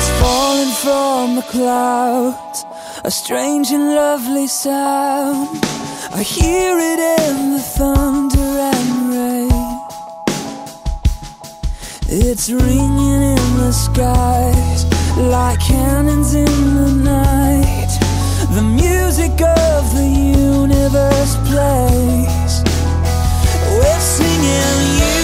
It's falling from the clouds, a strange and lovely sound. I hear it in the thunder and rain. It's ringing in the skies like cannons in the night. The music of the universe plays. We're singing, You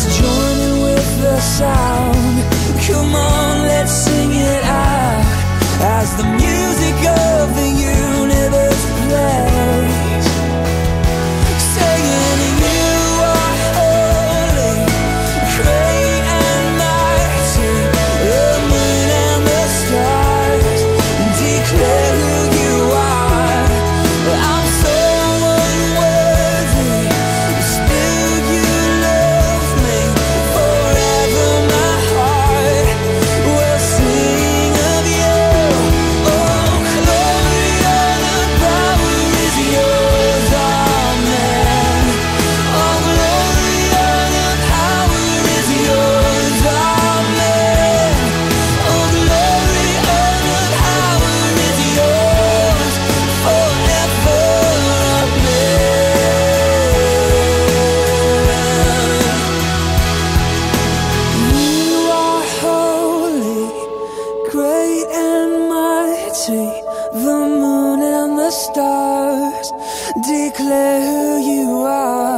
Let's join in with the sound. Come on, declare who you are.